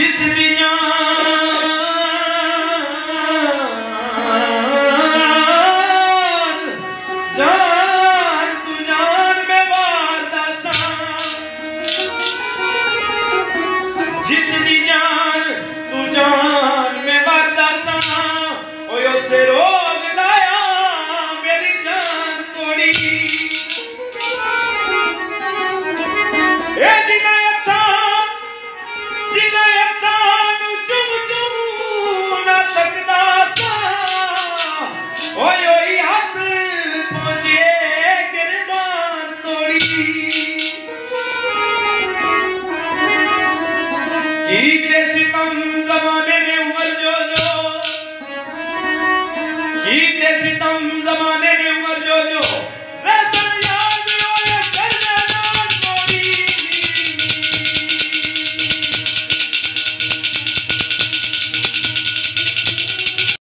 जिस बिना कीरे जमाने ने उमर जो जो सितम जमाने ने उमर